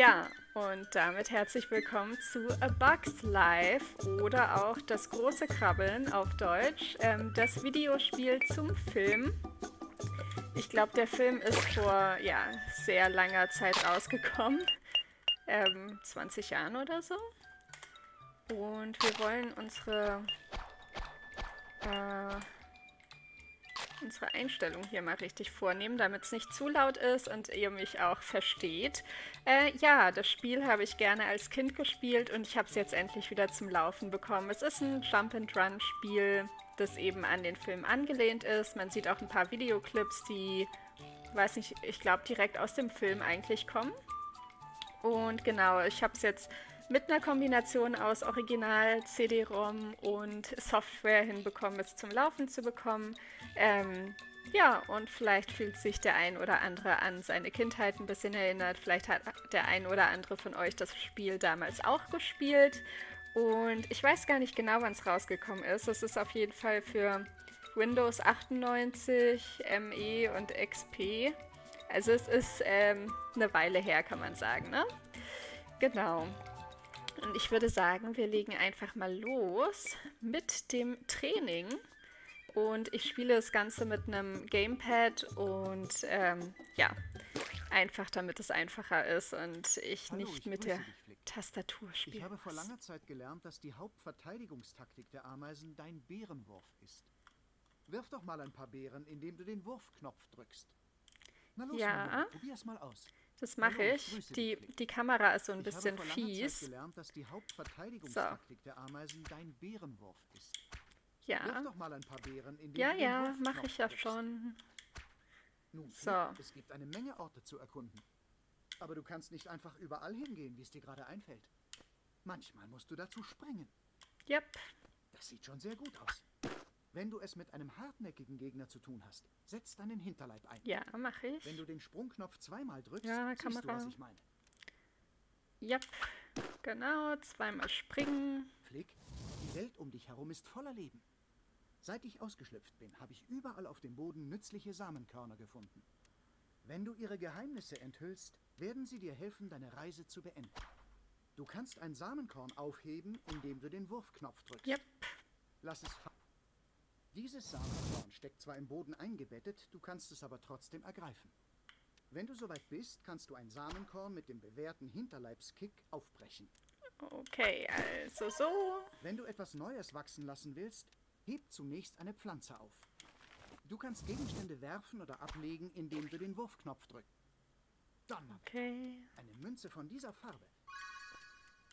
Ja, und damit herzlich willkommen zu A Bugs Life oder auch das große Krabbeln auf Deutsch, ähm, das Videospiel zum Film. Ich glaube, der Film ist vor ja, sehr langer Zeit rausgekommen, ähm, 20 Jahren oder so. Und wir wollen unsere äh, unsere Einstellung hier mal richtig vornehmen, damit es nicht zu laut ist und ihr mich auch versteht. Äh, ja, das Spiel habe ich gerne als Kind gespielt und ich habe es jetzt endlich wieder zum Laufen bekommen. Es ist ein Jump-and-Run-Spiel, das eben an den Film angelehnt ist. Man sieht auch ein paar Videoclips, die, weiß nicht, ich glaube direkt aus dem Film eigentlich kommen. Und genau, ich habe es jetzt mit einer Kombination aus Original, CD-ROM und Software hinbekommen, es zum Laufen zu bekommen. Ähm, ja, und vielleicht fühlt sich der ein oder andere an seine Kindheit ein bisschen erinnert. Vielleicht hat der ein oder andere von euch das Spiel damals auch gespielt. Und ich weiß gar nicht genau, wann es rausgekommen ist. Es ist auf jeden Fall für Windows 98, ME und XP. Also es ist ähm, eine Weile her, kann man sagen, ne? Genau. Und ich würde sagen, wir legen einfach mal los mit dem Training. Und ich spiele das Ganze mit einem Gamepad und ähm, ja, einfach damit es einfacher ist und ich Hallo, nicht ich mit der dich, Tastatur spiele. Ich habe vor langer Zeit gelernt, dass die Hauptverteidigungstaktik der Ameisen dein Bärenwurf ist. Wirf doch mal ein paar Beeren, indem du den Wurfknopf drückst. Na los, ja. probier's mal aus. Das mache ich. Die, die Kamera ist so ein bisschen fies. Gelernt, so. Ja. Ja, ja, mache ich ja schon. Nun, so. es gibt eine Menge Orte zu erkunden. Aber du kannst nicht einfach überall hingehen, wie es dir gerade einfällt. Manchmal musst du dazu springen. Yep. Das sieht schon sehr gut aus. Wenn du es mit einem hartnäckigen Gegner zu tun hast, setz deinen Hinterleib ein. Ja, mache ich. Wenn du den Sprungknopf zweimal drückst, ja, siehst du, was ich meine. Yep, genau, zweimal springen. Flick, die Welt um dich herum ist voller Leben. Seit ich ausgeschlüpft bin, habe ich überall auf dem Boden nützliche Samenkörner gefunden. Wenn du ihre Geheimnisse enthüllst, werden sie dir helfen, deine Reise zu beenden. Du kannst ein Samenkorn aufheben, indem du den Wurfknopf drückst. Yep. Lass es fallen. Dieses Samenkorn steckt zwar im Boden eingebettet, du kannst es aber trotzdem ergreifen. Wenn du soweit bist, kannst du ein Samenkorn mit dem bewährten Hinterleibskick aufbrechen. Okay, also so. Wenn du etwas Neues wachsen lassen willst, heb zunächst eine Pflanze auf. Du kannst Gegenstände werfen oder ablegen, indem du den Wurfknopf drückst. Dann okay. eine Münze von dieser Farbe.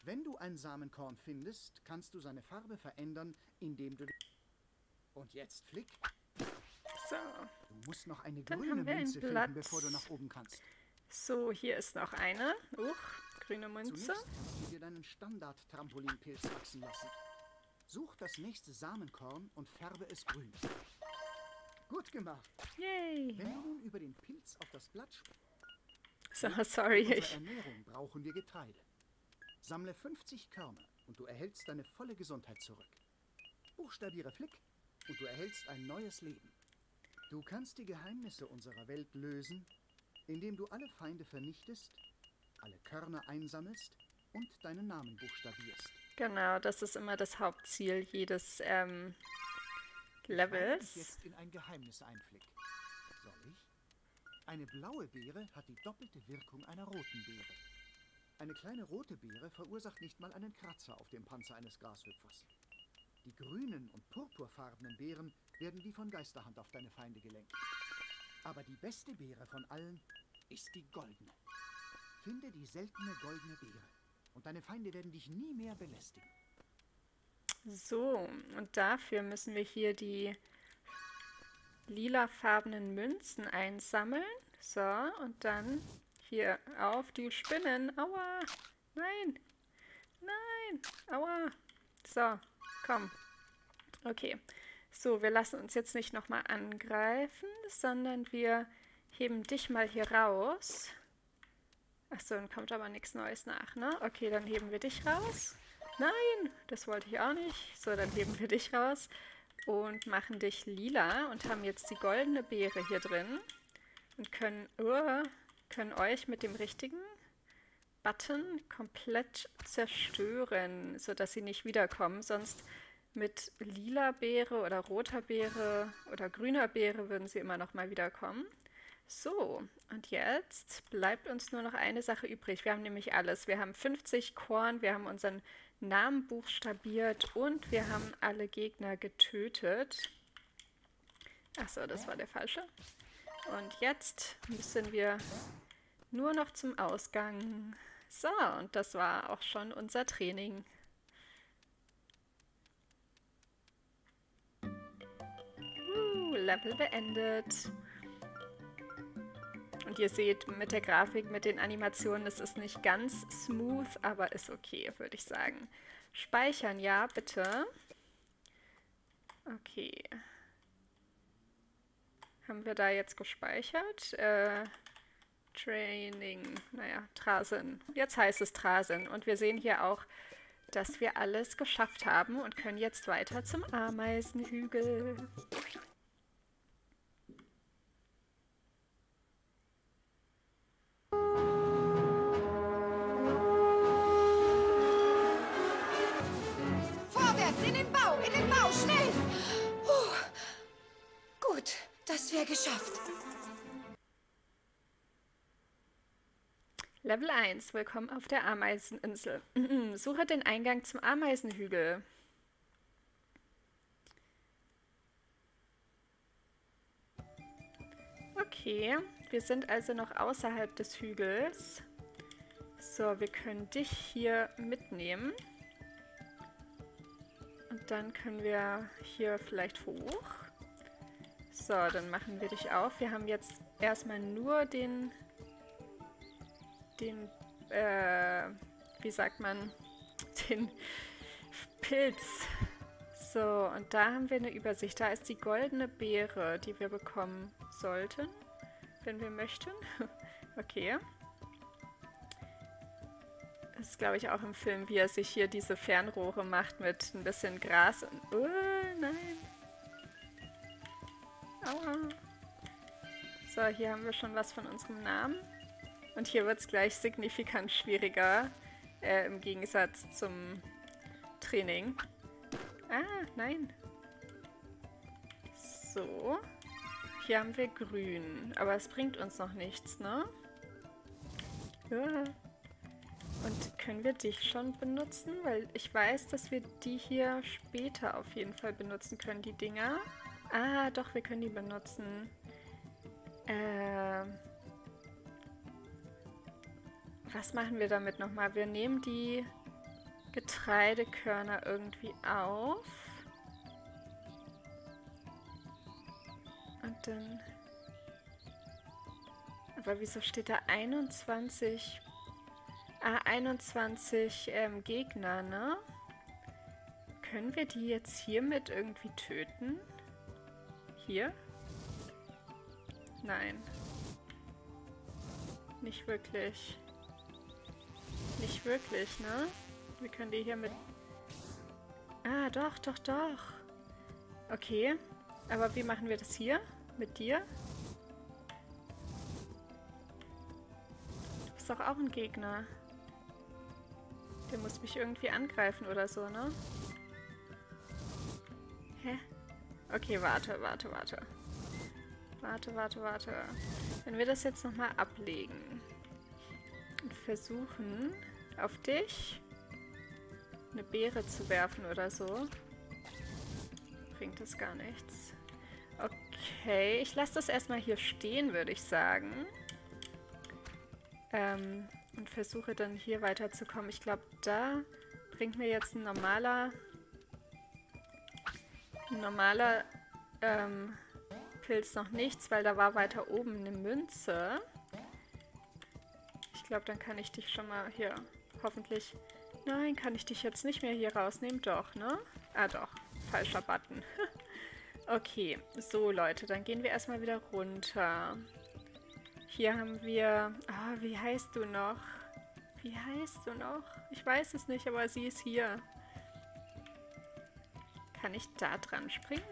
Wenn du ein Samenkorn findest, kannst du seine Farbe verändern, indem du... Und jetzt, Flick. So. Du musst noch eine Dann grüne Münze finden, bevor du nach oben kannst. So, hier ist noch eine. Uch, grüne Münze. Zunächst kannst du dir deinen Standard-Trampolinpilz wachsen lassen. Such das nächste Samenkorn und färbe es grün. Gut gemacht. Yay. Wenn du nun über den Pilz auf das Blatt so, sorry. ich. Ernährung brauchen wir Getreide. Sammle 50 Körner und du erhältst deine volle Gesundheit zurück. Buchstabiere Flick und du erhältst ein neues Leben. Du kannst die Geheimnisse unserer Welt lösen, indem du alle Feinde vernichtest, alle Körner einsammelst und deinen Namen buchstabierst. Genau, das ist immer das Hauptziel jedes ähm, Levels. Ich jetzt in ein Geheimnis einflick. Soll ich? Eine blaue Beere hat die doppelte Wirkung einer roten Beere. Eine kleine rote Beere verursacht nicht mal einen Kratzer auf dem Panzer eines Grashüpfers. Die grünen und purpurfarbenen Beeren werden wie von Geisterhand auf deine Feinde gelenkt. Aber die beste Beere von allen ist die goldene. Finde die seltene goldene Beere und deine Feinde werden dich nie mehr belästigen. So, und dafür müssen wir hier die lilafarbenen Münzen einsammeln. So, und dann hier auf die Spinnen. Aua! Nein! Nein! Aua! So, komm. Okay. So, wir lassen uns jetzt nicht nochmal angreifen, sondern wir heben dich mal hier raus. Achso, dann kommt aber nichts Neues nach, ne? Okay, dann heben wir dich raus. Nein, das wollte ich auch nicht. So, dann heben wir dich raus und machen dich lila und haben jetzt die goldene Beere hier drin und können, uh, können euch mit dem richtigen Button komplett zerstören, sodass sie nicht wiederkommen. Sonst mit lila Beere oder roter Beere oder grüner Beere würden sie immer noch mal wiederkommen. So, und jetzt bleibt uns nur noch eine Sache übrig. Wir haben nämlich alles. Wir haben 50 Korn, wir haben unseren Namen buchstabiert und wir haben alle Gegner getötet. Achso, das war der falsche. Und jetzt müssen wir nur noch zum Ausgang. So, und das war auch schon unser Training. Uh, Level beendet. Und ihr seht mit der Grafik, mit den Animationen, es ist nicht ganz smooth, aber ist okay, würde ich sagen. Speichern, ja, bitte. Okay. Haben wir da jetzt gespeichert? Äh, Training, naja, Trasen. Jetzt heißt es Trasen. Und wir sehen hier auch, dass wir alles geschafft haben und können jetzt weiter zum Ameisenhügel. wäre geschafft. Level 1. Willkommen auf der Ameiseninsel. Suche den Eingang zum Ameisenhügel. Okay, wir sind also noch außerhalb des Hügels. So, wir können dich hier mitnehmen. Und dann können wir hier vielleicht hoch. So, dann machen wir dich auf. Wir haben jetzt erstmal nur den, den, äh, wie sagt man, den Pilz. So, und da haben wir eine Übersicht. Da ist die goldene Beere, die wir bekommen sollten, wenn wir möchten. okay. Das ist, glaube ich, auch im Film, wie er sich hier diese Fernrohre macht mit ein bisschen Gras und... Oh, nein. Aua. So, hier haben wir schon was von unserem Namen. Und hier wird es gleich signifikant schwieriger, äh, im Gegensatz zum Training. Ah, nein. So. Hier haben wir grün. Aber es bringt uns noch nichts, ne? Ja. Und können wir dich schon benutzen? Weil ich weiß, dass wir die hier später auf jeden Fall benutzen können, die Dinger. Ah, doch, wir können die benutzen. Äh, was machen wir damit nochmal? Wir nehmen die Getreidekörner irgendwie auf. Und dann... Aber wieso steht da 21... Ah, 21 ähm, Gegner, ne? Können wir die jetzt hiermit irgendwie töten? Hier? Nein. Nicht wirklich. Nicht wirklich, ne? Wir können die hier mit... Ah, doch, doch, doch. Okay. Aber wie machen wir das hier? Mit dir? Du bist doch auch ein Gegner. Der muss mich irgendwie angreifen oder so, ne? Hä? Okay, warte, warte, warte. Warte, warte, warte. Wenn wir das jetzt nochmal ablegen versuchen, auf dich eine Beere zu werfen oder so, bringt das gar nichts. Okay, ich lasse das erstmal hier stehen, würde ich sagen. Ähm, und versuche dann hier weiterzukommen. Ich glaube, da bringt mir jetzt ein normaler ein normaler ähm, Pilz noch nichts, weil da war weiter oben eine Münze. Ich glaube, dann kann ich dich schon mal hier hoffentlich... Nein, kann ich dich jetzt nicht mehr hier rausnehmen? Doch, ne? Ah, doch. Falscher Button. okay, so Leute, dann gehen wir erstmal wieder runter. Hier haben wir... Ah, oh, wie heißt du noch? Wie heißt du noch? Ich weiß es nicht, aber sie ist hier. Kann ich da dran springen?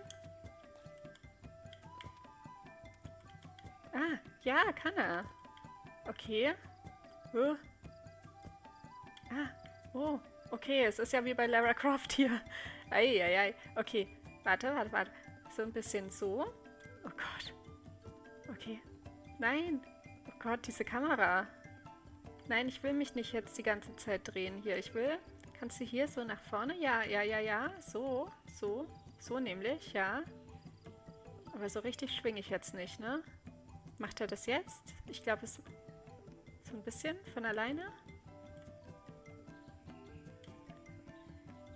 Ah, ja, kann er. Okay. Huh. Ah, oh, okay, es ist ja wie bei Lara Croft hier. Eieiei, okay, warte, warte, warte. So ein bisschen so. Oh Gott. Okay. Nein. Oh Gott, diese Kamera. Nein, ich will mich nicht jetzt die ganze Zeit drehen hier. Ich will... Kannst du hier so nach vorne? Ja, ja, ja, ja. So, so. So nämlich, ja. Aber so richtig schwinge ich jetzt nicht, ne? Macht er das jetzt? Ich glaube, es... So ein bisschen von alleine.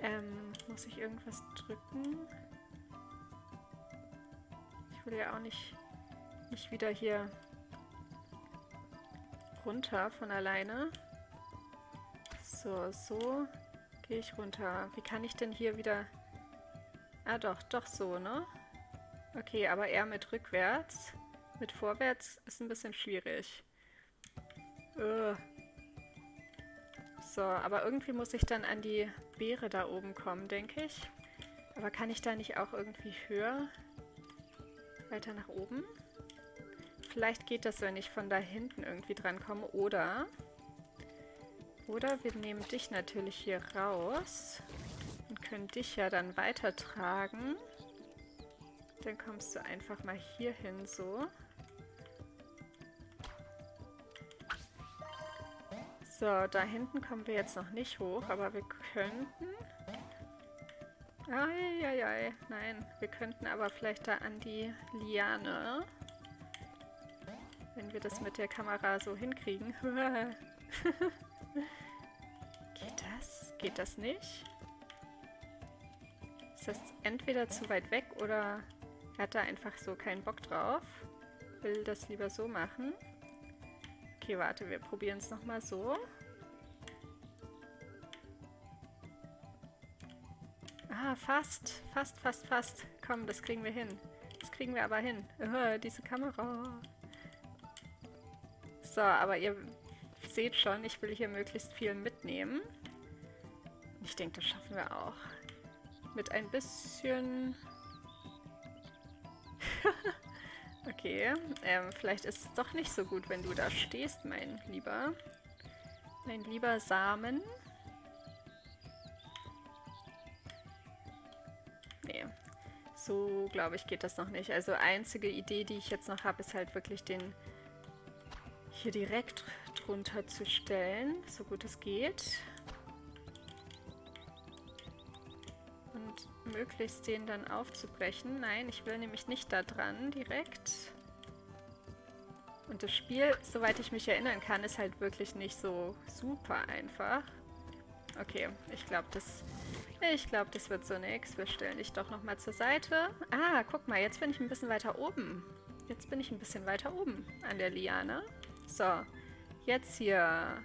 Ähm, muss ich irgendwas drücken? Ich will ja auch nicht, nicht wieder hier runter von alleine. So, so gehe ich runter. Wie kann ich denn hier wieder... Ah doch, doch so, ne? Okay, aber eher mit rückwärts. Mit vorwärts ist ein bisschen schwierig. Uh. So, aber irgendwie muss ich dann an die Beere da oben kommen, denke ich. Aber kann ich da nicht auch irgendwie höher? Weiter nach oben? Vielleicht geht das, wenn ich von da hinten irgendwie dran komme. Oder... Oder wir nehmen dich natürlich hier raus und können dich ja dann weitertragen. Dann kommst du einfach mal hier hin so. So, da hinten kommen wir jetzt noch nicht hoch, aber wir könnten... Eieiei, nein, wir könnten aber vielleicht da an die Liane, wenn wir das mit der Kamera so hinkriegen. Geht das? Geht das nicht? Ist das entweder zu weit weg oder hat er einfach so keinen Bock drauf? Will das lieber so machen? Okay, warte, wir probieren es nochmal so. Ah, fast. Fast, fast, fast. Komm, das kriegen wir hin. Das kriegen wir aber hin. Uh, diese Kamera. So, aber ihr seht schon, ich will hier möglichst viel mitnehmen. Ich denke, das schaffen wir auch. Mit ein bisschen Okay, ähm, vielleicht ist es doch nicht so gut, wenn du da stehst, mein Lieber. Mein lieber Samen. Nee, so glaube ich geht das noch nicht. Also einzige Idee, die ich jetzt noch habe, ist halt wirklich den hier direkt drunter zu stellen, so gut es geht. Möglichst den dann aufzubrechen. Nein, ich will nämlich nicht da dran direkt. Und das Spiel, soweit ich mich erinnern kann, ist halt wirklich nicht so super einfach. Okay, ich glaube, das, ich das wird so nix. Wir stellen dich doch nochmal zur Seite. Ah, guck mal, jetzt bin ich ein bisschen weiter oben. Jetzt bin ich ein bisschen weiter oben an der Liane. So, jetzt hier.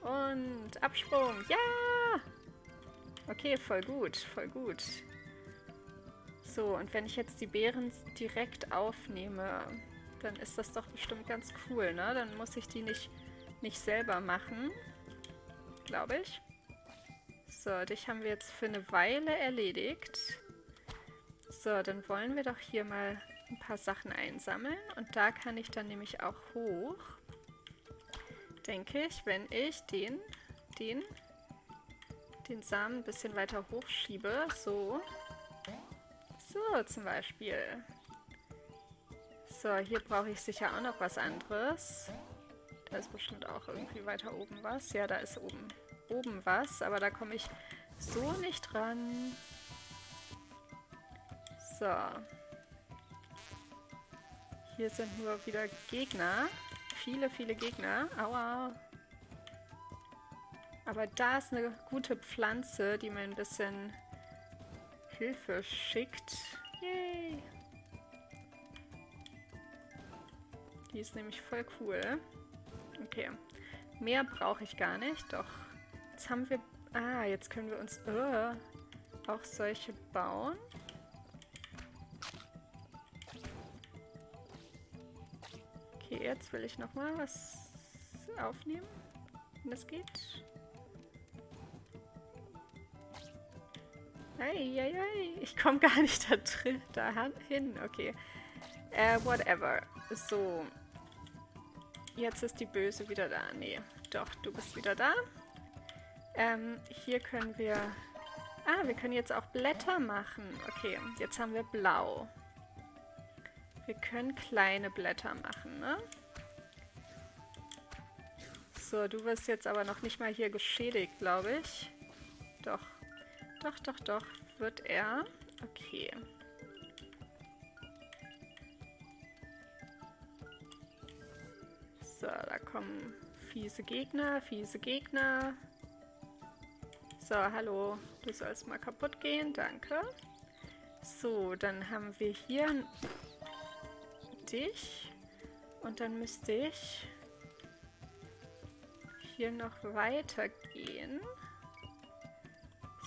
Und Absprung. Ja! Okay, voll gut, voll gut. So, und wenn ich jetzt die Beeren direkt aufnehme, dann ist das doch bestimmt ganz cool, ne? Dann muss ich die nicht, nicht selber machen, glaube ich. So, dich haben wir jetzt für eine Weile erledigt. So, dann wollen wir doch hier mal ein paar Sachen einsammeln. Und da kann ich dann nämlich auch hoch. Denke ich, wenn ich den, den den Samen ein bisschen weiter hochschiebe. So. So zum Beispiel. So, hier brauche ich sicher auch noch was anderes. Da ist bestimmt auch irgendwie weiter oben was. Ja, da ist oben, oben was, aber da komme ich so nicht dran. So. Hier sind nur wieder Gegner. Viele, viele Gegner. Aua. Aber da ist eine gute Pflanze, die mir ein bisschen Hilfe schickt. Yay! Die ist nämlich voll cool. Okay. Mehr brauche ich gar nicht. Doch. Jetzt haben wir... Ah, jetzt können wir uns uh, auch solche bauen. Okay, jetzt will ich nochmal was aufnehmen, wenn das geht. Eieiei, ich komme gar nicht da, drin, da hin. Okay. Äh, whatever. So. jetzt ist die Böse wieder da. Nee, doch, du bist wieder da. Ähm, hier können wir... Ah, wir können jetzt auch Blätter machen. Okay, jetzt haben wir blau. Wir können kleine Blätter machen, ne? So, du wirst jetzt aber noch nicht mal hier geschädigt, glaube ich. Doch. Doch, doch, doch. Wird er. Okay. So, da kommen fiese Gegner, fiese Gegner. So, hallo. Du sollst mal kaputt gehen, danke. So, dann haben wir hier dich. Und dann müsste ich hier noch weitergehen.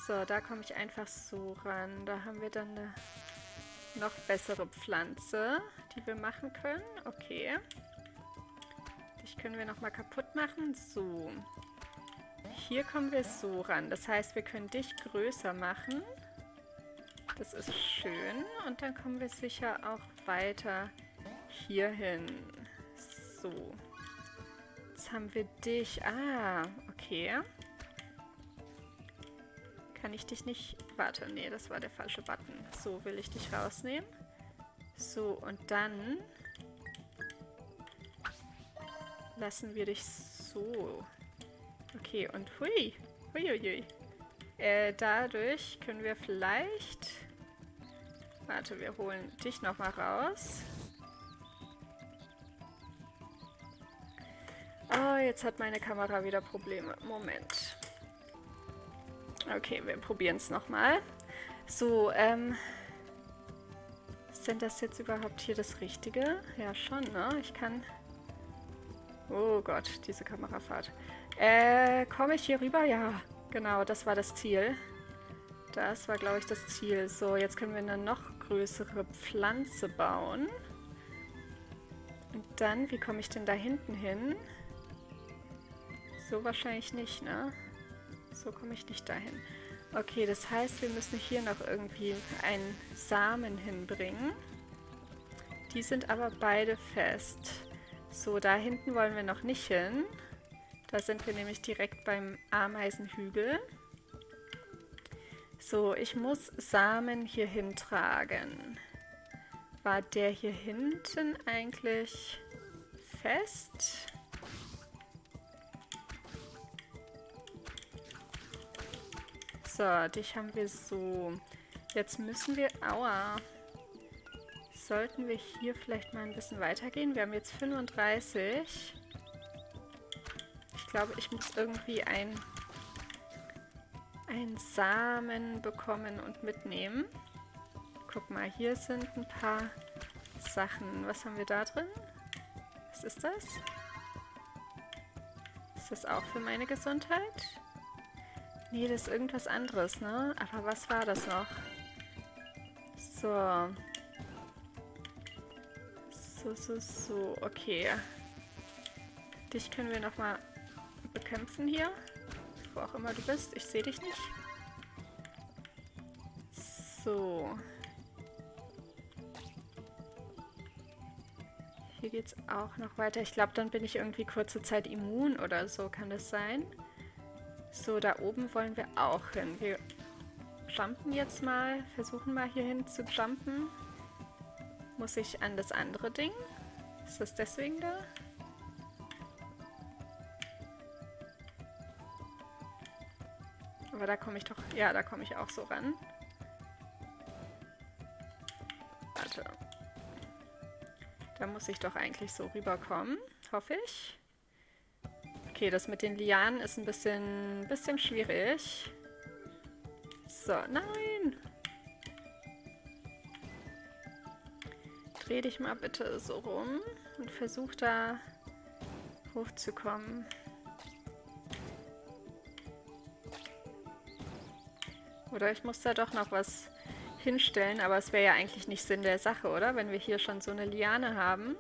So, da komme ich einfach so ran. Da haben wir dann eine noch bessere Pflanze, die wir machen können. Okay. Dich können wir nochmal kaputt machen. So. Hier kommen wir so ran. Das heißt, wir können dich größer machen. Das ist schön. Und dann kommen wir sicher auch weiter hier hin. So. Jetzt haben wir dich. Ah, okay. Kann ich dich nicht... Warte, nee, das war der falsche Button. So, will ich dich rausnehmen. So, und dann lassen wir dich so. Okay, und hui. Huiuiui. Äh, dadurch können wir vielleicht... Warte, wir holen dich nochmal raus. Oh, jetzt hat meine Kamera wieder Probleme. Moment. Okay, wir probieren es nochmal. So, ähm... Sind das jetzt überhaupt hier das Richtige? Ja, schon, ne? Ich kann... Oh Gott, diese Kamerafahrt. Äh, komme ich hier rüber? Ja, genau, das war das Ziel. Das war, glaube ich, das Ziel. So, jetzt können wir eine noch größere Pflanze bauen. Und dann, wie komme ich denn da hinten hin? So wahrscheinlich nicht, ne? So komme ich nicht dahin. Okay, das heißt, wir müssen hier noch irgendwie einen Samen hinbringen. Die sind aber beide fest. So, da hinten wollen wir noch nicht hin. Da sind wir nämlich direkt beim Ameisenhügel. So, ich muss Samen hier hintragen. War der hier hinten eigentlich fest? So, dich haben wir so. Jetzt müssen wir... Aua. Sollten wir hier vielleicht mal ein bisschen weitergehen? Wir haben jetzt 35. Ich glaube, ich muss irgendwie ein, ein Samen bekommen und mitnehmen. Guck mal, hier sind ein paar Sachen. Was haben wir da drin? Was ist das? Ist das auch für meine Gesundheit? Nee, das ist irgendwas anderes, ne? Aber was war das noch? So. So, so, so. Okay. Dich können wir nochmal bekämpfen hier. Wo auch immer du bist. Ich sehe dich nicht. So. Hier geht's auch noch weiter. Ich glaube, dann bin ich irgendwie kurze Zeit immun oder so. Kann das sein? So, da oben wollen wir auch hin. Wir jumpen jetzt mal, versuchen mal hier hin zu jumpen. Muss ich an das andere Ding? Ist das deswegen da? Aber da komme ich doch... Ja, da komme ich auch so ran. Warte. Da muss ich doch eigentlich so rüberkommen, hoffe ich. Okay, das mit den Lianen ist ein bisschen, bisschen schwierig. So, nein! Dreh dich mal bitte so rum und versuch da hochzukommen. Oder ich muss da doch noch was hinstellen, aber es wäre ja eigentlich nicht Sinn der Sache, oder? Wenn wir hier schon so eine Liane haben.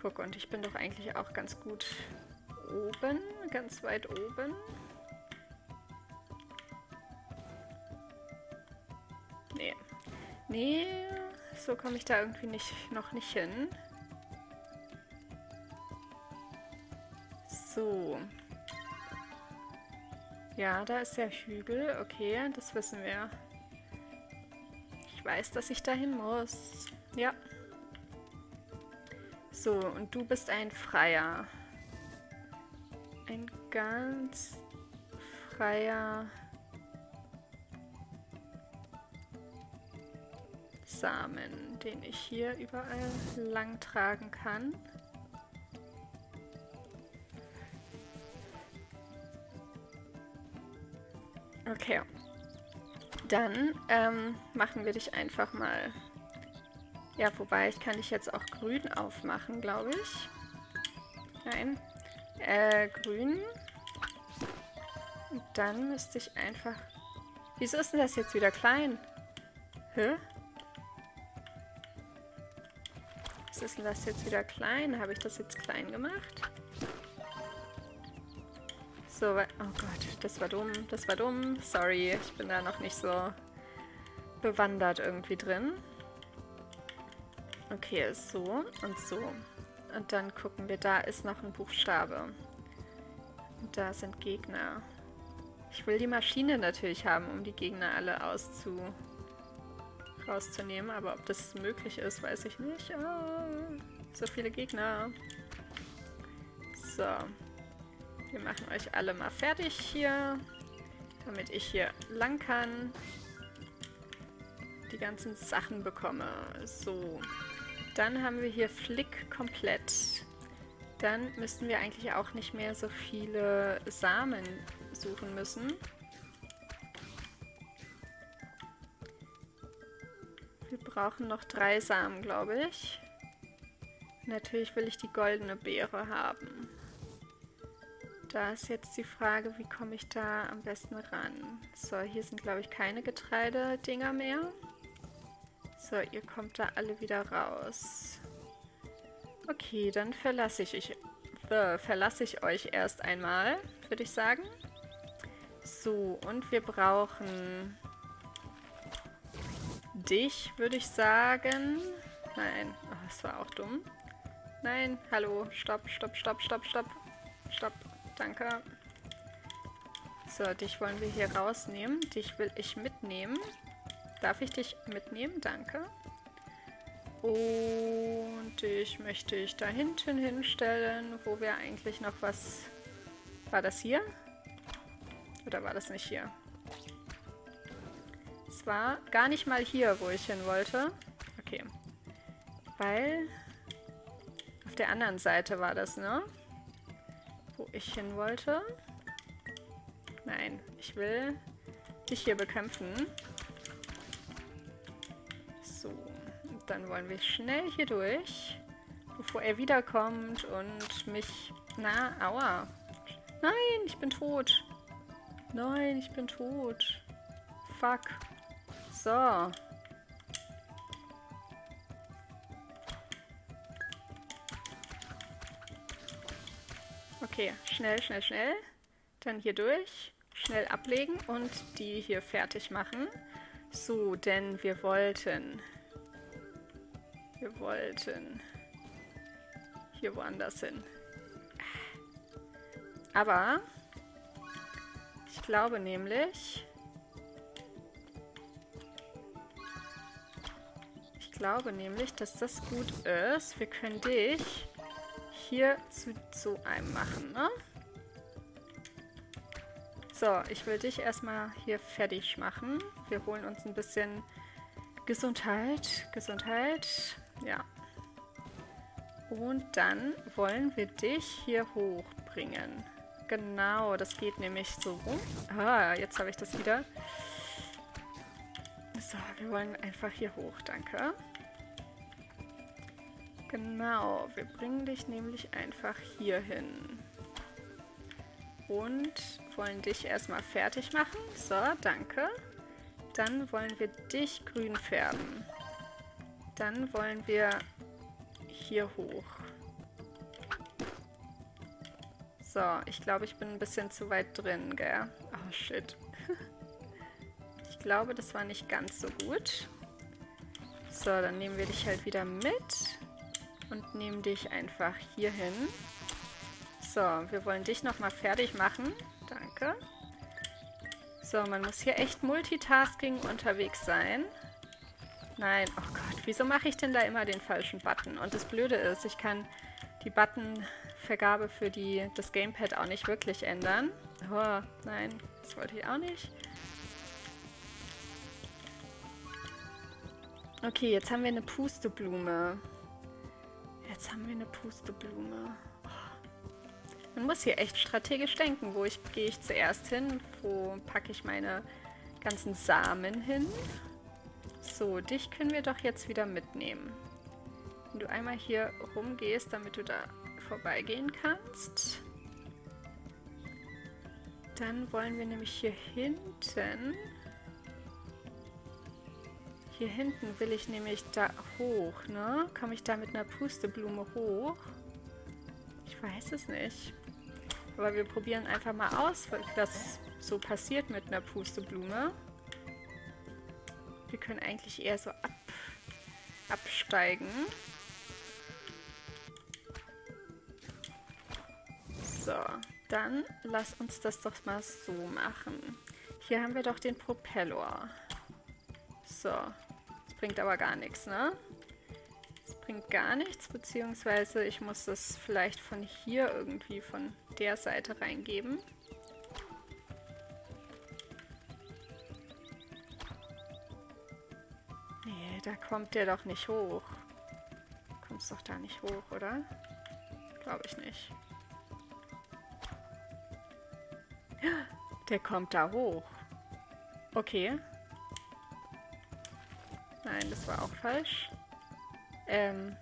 Guck, und ich bin doch eigentlich auch ganz gut oben, ganz weit oben. Nee. Nee, so komme ich da irgendwie nicht, noch nicht hin. So. Ja, da ist der Hügel. Okay, das wissen wir. Ich weiß, dass ich dahin muss. Ja. So, und du bist ein Freier. Ein ganz freier Samen, den ich hier überall lang tragen kann. Okay. Dann ähm, machen wir dich einfach mal... Ja, wobei, ich kann dich jetzt auch grün aufmachen, glaube ich. Nein. Äh, grün. Und dann müsste ich einfach... Wieso ist denn das jetzt wieder klein? Hä? Was ist denn das jetzt wieder klein? Habe ich das jetzt klein gemacht? So, oh Gott, das war dumm, das war dumm. Sorry, ich bin da noch nicht so bewandert irgendwie drin. Okay, so und so. Und dann gucken wir, da ist noch ein Buchstabe. Und da sind Gegner. Ich will die Maschine natürlich haben, um die Gegner alle auszu rauszunehmen. Aber ob das möglich ist, weiß ich nicht. Oh, so viele Gegner. So. Wir machen euch alle mal fertig hier, damit ich hier lang kann. Die ganzen Sachen bekomme. So. Dann haben wir hier Flick komplett. Dann müssten wir eigentlich auch nicht mehr so viele Samen suchen müssen. Wir brauchen noch drei Samen, glaube ich. Natürlich will ich die goldene Beere haben. Da ist jetzt die Frage, wie komme ich da am besten ran? So, hier sind, glaube ich, keine Getreidedinger mehr. So, ihr kommt da alle wieder raus. Okay, dann verlasse ich, ich äh, verlasse ich euch erst einmal, würde ich sagen. So, und wir brauchen dich, würde ich sagen. Nein, oh, das war auch dumm. Nein, hallo, stopp, stopp, stopp, stopp, stopp, stopp. Danke. So, dich wollen wir hier rausnehmen. Dich will ich mitnehmen. Darf ich dich mitnehmen? Danke. Und dich möchte ich da hinten hinstellen, wo wir eigentlich noch was... War das hier? Oder war das nicht hier? Es war gar nicht mal hier, wo ich hin wollte. Okay. Weil... Auf der anderen Seite war das, ne? wo ich hin wollte. Nein, ich will dich hier bekämpfen. Dann wollen wir schnell hier durch, bevor er wiederkommt und mich... Na, aua. Nein, ich bin tot. Nein, ich bin tot. Fuck. So. Okay, schnell, schnell, schnell. Dann hier durch. Schnell ablegen und die hier fertig machen. So, denn wir wollten... Wir wollten... Hier woanders hin. Aber... Ich glaube nämlich... Ich glaube nämlich, dass das gut ist. Wir können dich hier zu so einem machen, ne? So, ich will dich erstmal hier fertig machen. Wir holen uns ein bisschen Gesundheit. Gesundheit. Ja. Und dann wollen wir dich hier hochbringen. Genau, das geht nämlich so rum. Ah, jetzt habe ich das wieder. So, wir wollen einfach hier hoch, danke. Genau, wir bringen dich nämlich einfach hier hin. Und wollen dich erstmal fertig machen. So, danke. Dann wollen wir dich grün färben. Dann wollen wir hier hoch. So, ich glaube, ich bin ein bisschen zu weit drin, gell? Oh, shit. ich glaube, das war nicht ganz so gut. So, dann nehmen wir dich halt wieder mit und nehmen dich einfach hier hin. So, wir wollen dich nochmal fertig machen. Danke. So, man muss hier echt Multitasking unterwegs sein. Nein, oh Gott, wieso mache ich denn da immer den falschen Button? Und das Blöde ist, ich kann die Buttonvergabe für die, das Gamepad auch nicht wirklich ändern. Oh, nein, das wollte ich auch nicht. Okay, jetzt haben wir eine Pusteblume. Jetzt haben wir eine Pusteblume. Man muss hier echt strategisch denken. Wo ich, gehe ich zuerst hin? Wo packe ich meine ganzen Samen hin? So, dich können wir doch jetzt wieder mitnehmen. Wenn du einmal hier rumgehst, damit du da vorbeigehen kannst. Dann wollen wir nämlich hier hinten... Hier hinten will ich nämlich da hoch, ne? Komme ich da mit einer Pusteblume hoch? Ich weiß es nicht. Aber wir probieren einfach mal aus, was so passiert mit einer Pusteblume. Wir können eigentlich eher so ab, absteigen. So, dann lass uns das doch mal so machen. Hier haben wir doch den Propeller. So, bringt aber gar nichts, ne? Das bringt gar nichts, beziehungsweise ich muss das vielleicht von hier irgendwie von der Seite reingeben. Kommt der doch nicht hoch. Kommst doch da nicht hoch, oder? Glaube ich nicht. Der kommt da hoch. Okay. Nein, das war auch falsch. Ähm,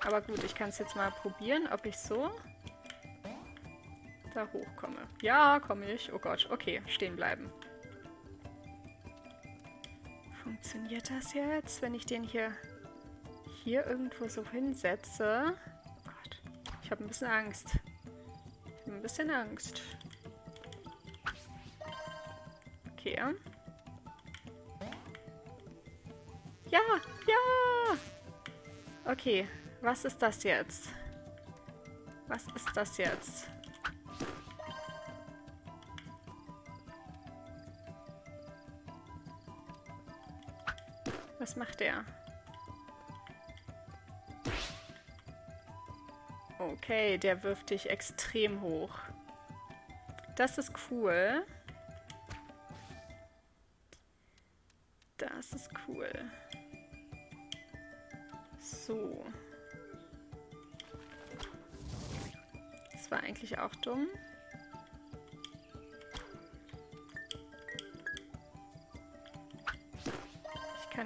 aber gut, ich kann es jetzt mal probieren, ob ich so da hochkomme. Ja, komme ich. Oh Gott, okay, stehen bleiben. Funktioniert das jetzt, wenn ich den hier, hier irgendwo so hinsetze? Oh Gott, ich habe ein bisschen Angst. Ich habe ein bisschen Angst. Okay. Ja, ja. Okay, was ist das jetzt? Was ist das jetzt? Was macht der? Okay, der wirft dich extrem hoch. Das ist cool. Das ist cool. So. Das war eigentlich auch dumm.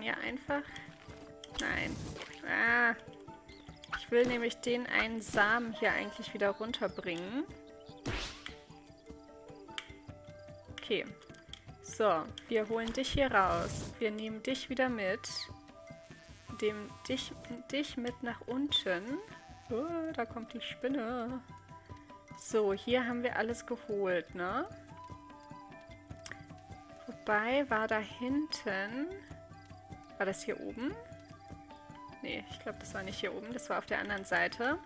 Ja einfach... Nein. Ah. Ich will nämlich den einen Samen hier eigentlich wieder runterbringen. Okay. So, wir holen dich hier raus. Wir nehmen dich wieder mit dem dich, dich mit nach unten. Oh, da kommt die Spinne. So, hier haben wir alles geholt, ne? Wobei war da hinten... War das hier oben? Nee, ich glaube, das war nicht hier oben. Das war auf der anderen Seite.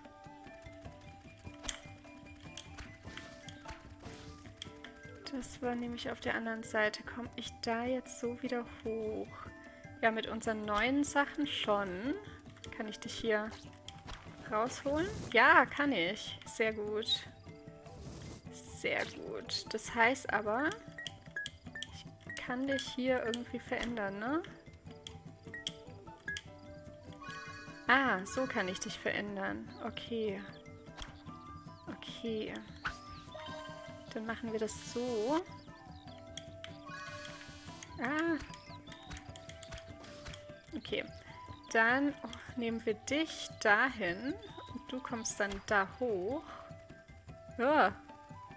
Das war nämlich auf der anderen Seite. Komme ich da jetzt so wieder hoch? Ja, mit unseren neuen Sachen schon. Kann ich dich hier rausholen? Ja, kann ich. Sehr gut. Sehr gut. Das heißt aber, ich kann dich hier irgendwie verändern, ne? Ah, so kann ich dich verändern. Okay. Okay. Dann machen wir das so. Ah, Okay. Dann oh, nehmen wir dich dahin. Und du kommst dann da hoch. Ja.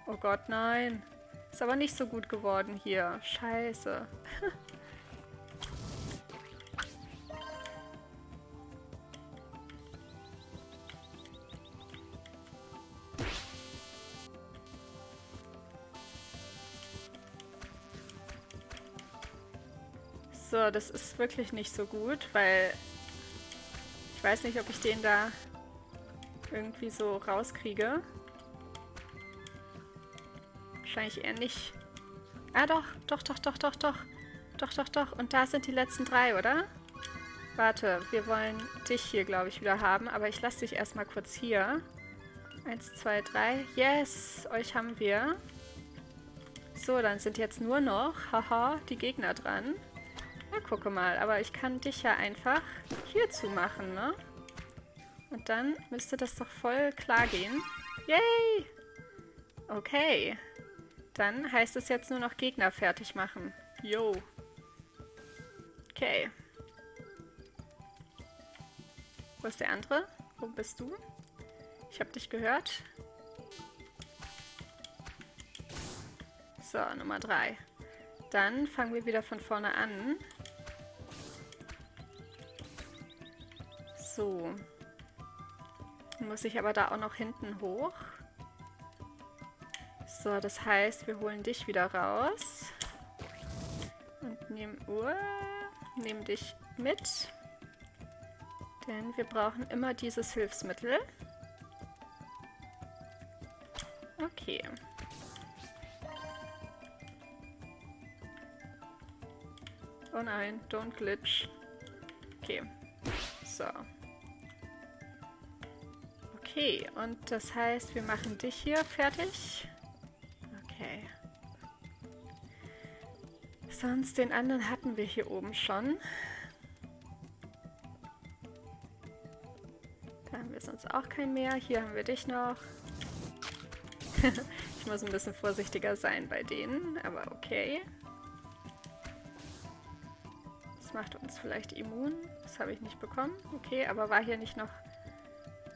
Oh Gott, nein. Ist aber nicht so gut geworden hier. Scheiße. Das ist wirklich nicht so gut, weil ich weiß nicht, ob ich den da irgendwie so rauskriege. wahrscheinlich eher nicht. Ah, doch, doch, doch, doch, doch, doch. Doch, doch, doch. Und da sind die letzten drei, oder? Warte, wir wollen dich hier, glaube ich, wieder haben. Aber ich lasse dich erstmal kurz hier. Eins, zwei, drei. Yes, euch haben wir. So, dann sind jetzt nur noch, haha, die Gegner dran. Na, gucke mal. Aber ich kann dich ja einfach hier zumachen, ne? Und dann müsste das doch voll klar gehen. Yay! Okay. Dann heißt es jetzt nur noch Gegner fertig machen. Yo. Okay. Wo ist der andere? Wo bist du? Ich habe dich gehört. So, Nummer 3. Dann fangen wir wieder von vorne an. So. Muss ich aber da auch noch hinten hoch. So, das heißt, wir holen dich wieder raus. Und nehmen, uh, nehmen dich mit. Denn wir brauchen immer dieses Hilfsmittel. Okay. Oh nein, don't glitch. Okay. So. Okay, und das heißt, wir machen dich hier fertig. Okay. Sonst den anderen hatten wir hier oben schon. Da haben wir sonst auch keinen mehr. Hier haben wir dich noch. ich muss ein bisschen vorsichtiger sein bei denen, aber okay. Das macht uns vielleicht immun. Das habe ich nicht bekommen. Okay, aber war hier nicht noch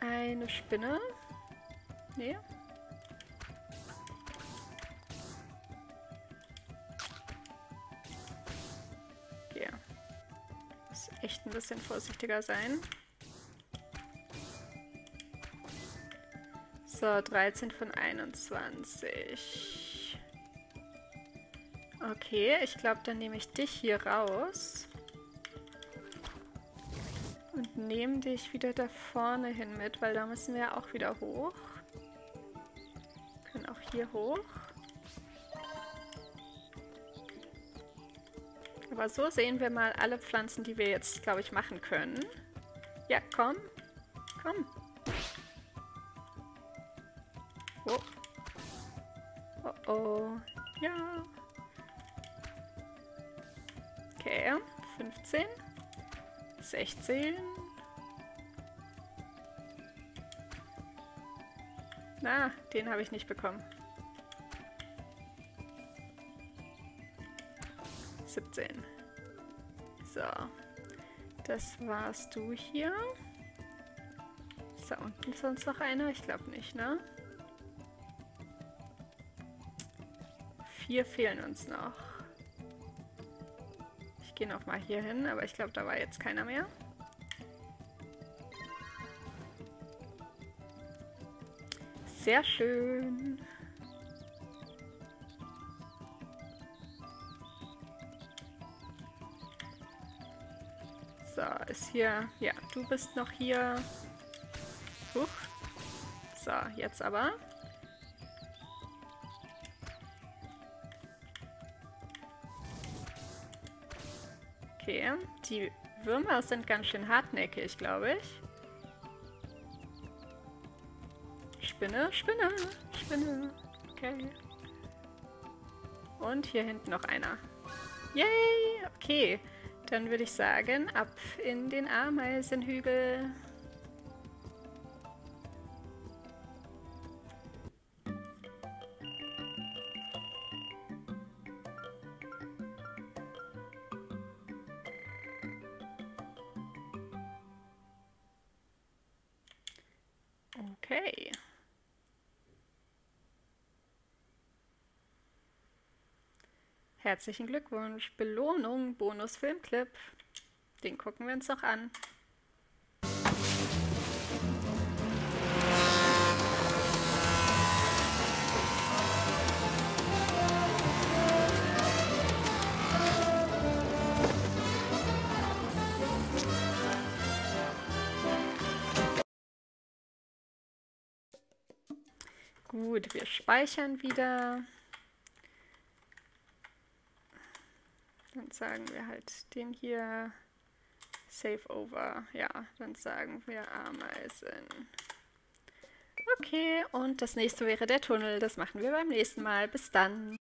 eine Spinne? Nee. Okay. Muss echt ein bisschen vorsichtiger sein. So, 13 von 21. Okay, ich glaube, dann nehme ich dich hier raus. Nehme dich wieder da vorne hin mit, weil da müssen wir ja auch wieder hoch. Wir können auch hier hoch. Aber so sehen wir mal alle Pflanzen, die wir jetzt, glaube ich, machen können. Ja, komm. Komm. Oh. Oh oh. Ja. Okay, 15. 16. Na, den habe ich nicht bekommen. 17. So. Das warst du hier. Ist da unten sonst noch einer? Ich glaube nicht, ne? Vier fehlen uns noch gehe nochmal hier hin, aber ich glaube, da war jetzt keiner mehr. Sehr schön. So, ist hier... Ja, du bist noch hier. Huch. So, jetzt aber. Okay, die Würmer sind ganz schön hartnäckig, glaube ich. Spinne, Spinne, Spinne. Okay. Und hier hinten noch einer. Yay! Okay, dann würde ich sagen, ab in den Ameisenhügel. Herzlichen Glückwunsch. Belohnung, Bonus-Filmclip. Den gucken wir uns noch an. Gut, wir speichern wieder. Sagen wir halt den hier Save Over. Ja, dann sagen wir Ameisen. Okay, und das nächste wäre der Tunnel. Das machen wir beim nächsten Mal. Bis dann.